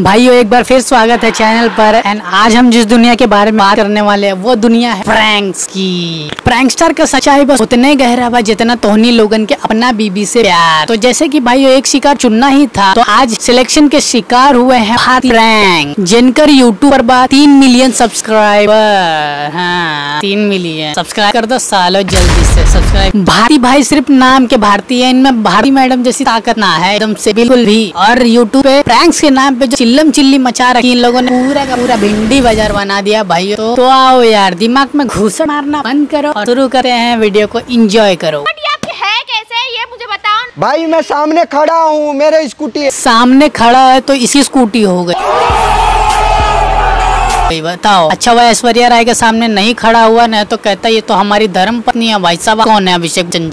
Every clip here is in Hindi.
भाइयों, एक बार फिर स्वागत है चैनल पर। एंड आज हम जिस दुनिया के बारे में बात करने वाले हैं, वो दुनिया है प्रैंक्स की। प्रैंकस्टर का सच्चाई बस उतने गहरा बा जितना तोहनी लोगन के अपना बीबी से प्यार। तो जैसे कि भाइयों, एक शिकार चुनना ही था। तो आज सिलेक्शन के शिकार हुए हैं प्रैंक जिनकर यूट्यूब पर बात तीन मिलियन सब्सक्राइबर हाँ तीन मिलियन सब्सक्राइब कर दो सालों जल्दी से। सब्सक्राइब भारती भाई सिर्फ़ नाम के भारतीय इनमें भारती मैडम जैसी ताकत ना है। एकदम से बिल्कुल भी। और यूट्यूब पे प्रैंक्स के नाम पे जो चिल्लम चिल्ली मचा रखी इन लोगों ने। पूरा का पूरा भिंडी बाज़ार बना दिया भाई तो, तो आओ यार दिमाग में घुस मारना बंद करो और शुरू करते हैं वीडियो को। इंजॉय करो। है कैसे? ये मुझे बताओ। भाई मैं सामने खड़ा हूँ मेरे स्कूटी सामने खड़ा है तो इसी स्कूटी हो गई। भाई बताओ। अच्छा वह ऐश्वर्या राय के सामने नहीं खड़ा हुआ ना तो कहता ये तो हमारी धर्म पत्नी है भाई साहब। कौन है अभिषेक बच्चन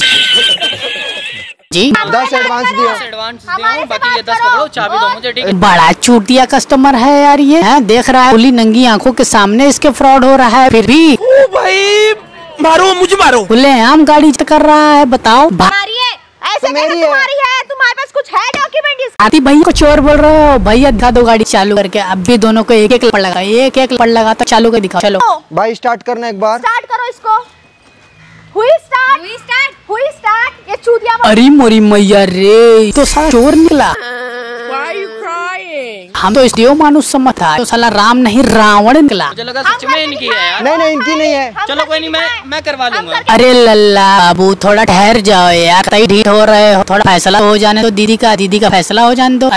जी। दस एडवांस दिया। एडवांस हमारे बाकी ये दस पकड़ो चाबी दो मुझे ठीक बड़ा चूटिया कस्टमर है यार ये। है देख रहा है खुली नंगी आँखों के सामने इसके फ्रॉड हो रहा है फिर भी। भाई मारो मुझे मारो। खुले आम गाड़ी कर रहा है बताओ। भा- है ऐसे तो कैसे मेरी है। तुम्हारी है तुम्हारे पास कुछ है डॉक्यूमेंट आती भैया को चोर बोल रहे हो? भैया दिखा दो गाड़ी चालू करके अब भी दोनों को एक एक पड़ लगा एक एक पड़ लगा तो चालू कर दिखाओ चलो। भाई स्टार्ट करना एक बार। स्टार्ट करो इसको हुई स्टार्ट हुई स्टार्ट हुई स्टार्ट ये चूतिया मत- अरे मोरी मैया रे तो साला चोर निकला। हम तो इस देव मानुष समझ था तो साला राम नहीं रावण निकला। मुझे लगा सच में इनकी है यार। नहीं नहीं इनकी नहीं है। चलो कोई नहीं मैं मैं करवा लूँगा। अरे लल्ला बाबू थोड़ा ठहर जाओ यार कई ढीठ हो रहे हो। थोड़ा फैसला हो जाने दो दीदी का दीदी का फैसला हो जाने दो।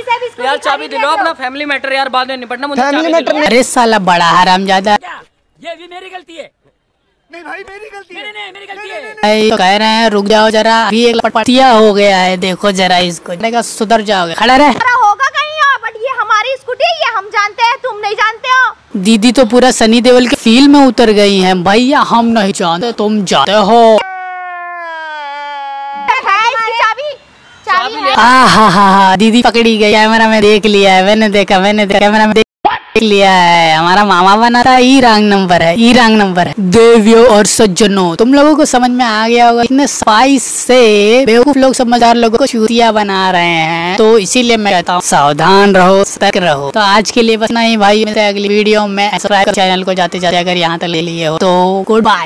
यार चाबी दिलो अपना फैमिली मैटर यार बाद में निपटना मुझे फैमिली मैटर अरे साला बड़ा हराम ज़्यादा ये भी मेरी गलती है। नहीं भाई मेरी गलती है। नहीं मेरी गलती है। तो कह रहे हैं रुक जाओ जरा। अभी एक पटिया हो गया है देखो जरा इसको। देखा सुधर जाओगे। खड़ा रहे। होगा कहीं और बट ये हमारी स्कूटी ये हम जानते हैं तुम नहीं जानते हो। दीदी तो पूरा सनी देवल के फील में उतर गई हैं। भैया हम नहीं जानते तुम जानते हो। है आ हा हा हा दीदी पकड़ी गई कैमरा में देख लिया है। मैंने देखा मैंने देखा कैमरा में देख लिया है। हमारा मामा बना था, ई रंग नंबर है, ई रंग नंबर है। देवियों और सज्जनों, तुम लोगों को समझ में आ गया होगा, इतने स्पाइस से बेवकूफ़ लोग, समझदार लोगों को चूतिया बना रहे हैं। तो इसीलिए मैं कहता हूँ, सावधान रहो, सतर्क रहो। तो आज के लिए बस नहीं भाई, मिलते अगली वीडियो में। सब्सक्राइब चैनल को जाते जाते अगर यहाँ तक ले लिए हो तो गुड बाय